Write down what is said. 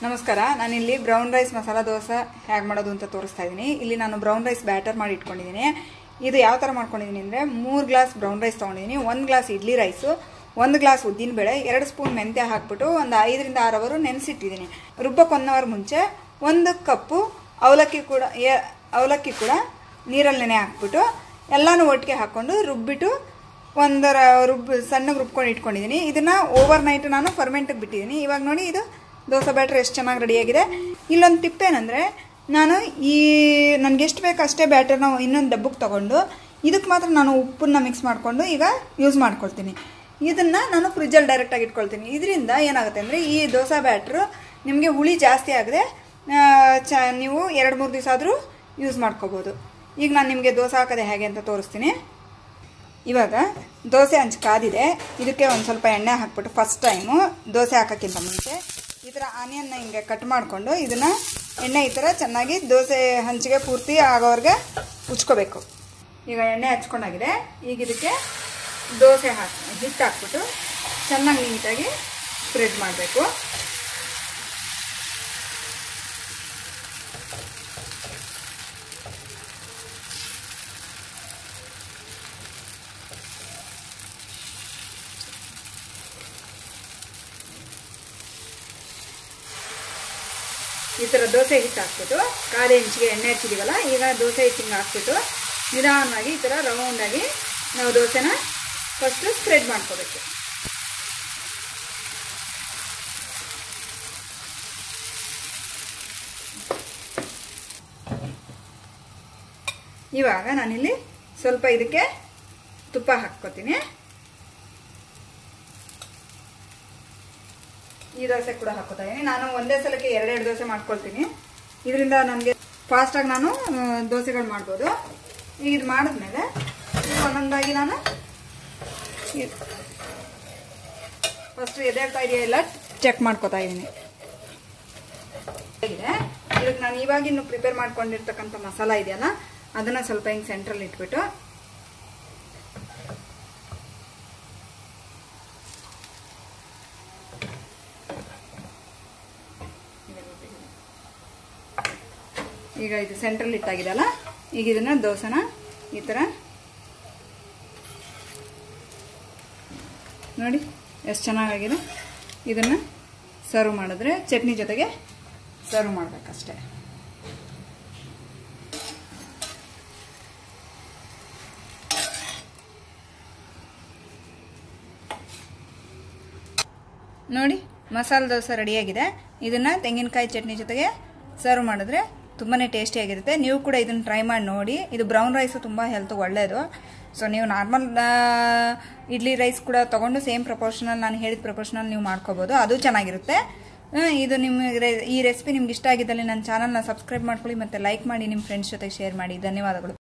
ನಮಸ್ಕಾರ, ನಾನಿಲ್ಲಿ brown rice masala dosa ಹೇಗೆ ಮಾಡೋದು ಅಂತ ತೋರಿಸ್ತಾ ಇದ್ದೀನಿ ಇಲ್ಲಿ ನಾನು ಬ್ರೌನ್ ರೈಸ್ ಬ್ಯಾಟರ್ ಮಾಡಿ ಇಟ್ಕೊಂಡಿದ್ದೀನಿ ಇದು ಯಾವ ಥರ ಮಾಡ್ಕೊಂಡಿದ್ದೀನಿ ಅಂದರೆ ಮೂರು ಗ್ಲಾಸ್ ಬ್ರೌನ್ ರೈಸ್ ತೊಗೊಂಡಿದ್ದೀನಿ ಒಂದು ಗ್ಲಾಸ್ ಇಡ್ಲಿ ರೈಸು ಒಂದು ಗ್ಲಾಸ್ ಉದ್ದಿನಬೇಳೆ ಎರಡು ಸ್ಪೂನ್ ಮೆಂತ್ಯ ಹಾಕ್ಬಿಟ್ಟು ಒಂದು ಐದರಿಂದ ಆರು ಅವರು ನೆನೆಸಿಟ್ಟಿದ್ದೀನಿ ರುಬ್ಬಕ್ಕೆ ಒನ್ ಅವರ್ ಮುಂಚೆ ಒಂದು ಕಪ್ಪು ಅವಲಕ್ಕಿ ಕೂಡ ಅವಲಕ್ಕಿ ಕೂಡ ನೀರಲ್ಲಿ ನೆನೆ ಹಾಕ್ಬಿಟ್ಟು ಎಲ್ಲನೂ ಒಟ್ಟಿಗೆ ಹಾಕ್ಕೊಂಡು ರುಬ್ಬಿಟ್ಟು ಒಂದರ ರುಬ್ಬ ಸಣ್ಣಗೆ ರುಬ್ಕೊಂಡು ಇಟ್ಕೊಂಡಿದ್ದೀನಿ ಇದನ್ನು ಓವರ್ ನೈಟ್ ನಾನು ಫರ್ಮೆಂಟಿಗೆ ಬಿಟ್ಟಿದ್ದೀನಿ ಇವಾಗ ನೋಡಿ ಇದು ದೋಸೆ ಬ್ಯಾಟ್ರ್ ಎಷ್ಟು ಚೆನ್ನಾಗಿ ರೆಡಿಯಾಗಿದೆ ಇಲ್ಲೊಂದು ಟಿಪ್ ಏನಂದರೆ, ನಾನು ಈ ನನಗೆ ಎಷ್ಟು ಬೇಕು ಅಷ್ಟೇ ಬ್ಯಾಟರ್ನ ಇನ್ನೊಂದು ಡಬ್ಬಕ್ಕೆ ತೊಗೊಂಡು ಇದಕ್ಕೆ ಮಾತ್ರ ನಾನು ಉಪ್ಪನ್ನ ಮಿಕ್ಸ್ ಮಾಡಿಕೊಂಡು ಈಗ ಯೂಸ್ ಮಾಡ್ಕೊಳ್ತೀನಿ. ಇದನ್ನು ನಾನು ಫ್ರಿಜ್ಜಲ್ಲಿ ಡೈರೆಕ್ಟಾಗಿ ಇಟ್ಕೊಳ್ತೀನಿ. ಇದರಿಂದ ಏನಾಗುತ್ತೆ ಅಂದರೆ, ಈ ದೋಸೆ ಬ್ಯಾಟ್ರು ನಿಮಗೆ ಹುಳಿ ಜಾಸ್ತಿ ಆಗದೆ ಚ, ನೀವು ಎರಡು ಮೂರು ದಿವಸ ಆದರೂ ಯೂಸ್ ಮಾಡ್ಕೋಬೋದು. ಈಗ ನಾನು ನಿಮಗೆ ದೋಸೆ ಹಾಕೋದೆ ಹೇಗೆ ಅಂತ ತೋರಿಸ್ತೀನಿ. ಇವಾಗ ದೋಸೆ ಹಂಚು ಕಾದಿದೆ. ಇದಕ್ಕೆ ಒಂದು ಸ್ವಲ್ಪ ಎಣ್ಣೆ ಹಾಕ್ಬಿಟ್ಟು ಫಸ್ಟ್ ಟೈಮು ದೋಸೆ ಹಾಕೋಕ್ಕಿಂತ ಮುಂಚೆ ಈ ಥರ ಆನಿಯನ್ನ ಹಿಂಗೆ ಕಟ್ ಮಾಡಿಕೊಂಡು ಇದನ್ನು ಎಣ್ಣೆ ಈ ಥರ ಚೆನ್ನಾಗಿ ದೋಸೆ ಹಂಚಿಗೆ ಪೂರ್ತಿ ಆಗೋವ್ರಿಗೆ ಉಚ್ಕೋಬೇಕು ಈಗ ಎಣ್ಣೆ ಹಚ್ಕೊಂಡಾಗಿದೆ. ಈಗ ಇದಕ್ಕೆ ದೋಸೆ ಹಾಕಿ ಹಿಟ್ಟು ಹಾಕ್ಬಿಟ್ಟು ಚೆನ್ನಾಗಿ ನೀಟಾಗಿ ಸ್ಪ್ರೆಡ್ ಮಾಡಬೇಕು. ಈ ಥರ ದೋಸೆ ಹಿಟ್ಟು ಹಾಕ್ಬಿಟ್ಟು ಕಾದೆ ಹೆಂಚಿಗೆ ಎಣ್ಣೆ ಹಚ್ಚಿದೀವಲ್ಲ, ಈಗ ದೋಸೆ ಹಿಟ್ಟು ಹಿಂಗೆ ಹಾಕ್ಬಿಟ್ಟು ನಿಧಾನವಾಗಿ ಈ ಥರ ರೌಂಡಾಗಿ ನಾವು ದೋಸೆನ ಫಸ್ಟು ಸ್ಪ್ರೆಡ್ ಮಾಡ್ಕೋಬೇಕು. ಇವಾಗ ನಾನಿಲ್ಲಿ ಸ್ವಲ್ಪ ಇದಕ್ಕೆ ತುಪ್ಪ ಹಾಕ್ಕೋತೀನಿ. ಈ ದೋಸೆ ಕೂಡ ಹಾಕೋತಾ ಇದೀನಿ ನಾನು ಒಂದೇ ಸಲಕ್ಕೆ ಎರಡೆರಡು ದೋಸೆ ಮಾಡ್ಕೊಳ್ತೀನಿ. ಇದರಿಂದ ನನಗೆ ಫಾಸ್ಟಾಗಿ ನಾನು ದೋಸೆಗಳು ಮಾಡ್ಬೋದು. ಈಗ ಇದು ಮಾಡಿದ್ಮೇಲೆ ಒಂದೊಂದಾಗಿ ನಾನು ಫಸ್ಟ್ ಎದೇಳ್ತಾ ಇದೆಯಾ ಇಲ್ಲ ಚೆಕ್ ಮಾಡ್ಕೋತಾ ಇದ್ದೀನಿ ಹೇಗಿದೆ ಇದಕ್ಕೆ ನಾನು ಇವಾಗಿನ್ನು ಪ್ರಿಪೇರ್ ಮಾಡ್ಕೊಂಡಿರ್ತಕ್ಕಂಥ ಮಸಾಲ ಇದೆಯಲ್ಲ, ಅದನ್ನು ಸ್ವಲ್ಪ ಹಿಂಗೆ ಸೆಂಟ್ರಲ್ಲಿ ಇಟ್ಬಿಟ್ಟು ಈಗ ಇದು ಸೆಂಟ್ರಲ್ ಇಟ್ಟಾಗಿದೆಯಲ್ಲ ಈಗ ಇದನ್ನ ದೋಸೆನ ಈ ಥರ ನೋಡಿ, ಎಷ್ಟು ಚೆನ್ನಾಗಾಗಿದೆ. ಇದನ್ನು ಸರ್ವ್ ಮಾಡಿದ್ರೆ ಚಟ್ನಿ ಜೊತೆಗೆ ಸರ್ವ್ ಮಾಡಬೇಕಷ್ಟೆ. ನೋಡಿ, ಮಸಾಲೆ ದೋಸೆ ರೆಡಿಯಾಗಿದೆ ಇದನ್ನು ತೆಂಗಿನಕಾಯಿ ಚಟ್ನಿ ಜೊತೆಗೆ ಸರ್ವ್ ಮಾಡಿದ್ರೆ ತುಂಬಾ ಟೇಸ್ಟಿಯಾಗಿರುತ್ತೆ ನೀವು ಕೂಡ ಇದನ್ನು ಟ್ರೈ ಮಾಡಿ ನೋಡಿ. ಇದು ಬ್ರೌನ್ ರೈಸು ತುಂಬ ಹೆಲ್ತ್ ಒಳ್ಳೆಯದು ಸೊ ನೀವು ನಾರ್ಮಲ್ ಇಡ್ಲಿ ರೈಸ್ ಕೂಡ ತೊಗೊಂಡು ಸೇಮ್ ಪ್ರಪೋರ್ಷನಲ್ ನಾನು ಹೇಳಿದ ಪ್ರಪೋರ್ಷನಲ್ ನೀವು ಮಾಡ್ಕೋಬೋದು. ಅದು ಚೆನ್ನಾಗಿರುತ್ತೆ. ಇದು ನಿಮಗೆ ಈ ರೆಸಿಪಿ ನಿಮ್ಗೆ ಇಷ್ಟ ಆಗಿದ್ದಲ್ಲಿ ನನ್ನ ಚಾನಲ್ನ ಸಬ್ಸ್ಕ್ರೈಬ್ ಮಾಡ್ಕೊಳ್ಳಿ ಮತ್ತು ಲೈಕ್ ಮಾಡಿ ನಿಮ್ಮ ಫ್ರೆಂಡ್ಸ್ ಜೊತೆ ಶೇರ್ ಮಾಡಿ. ಧನ್ಯವಾದಗಳು.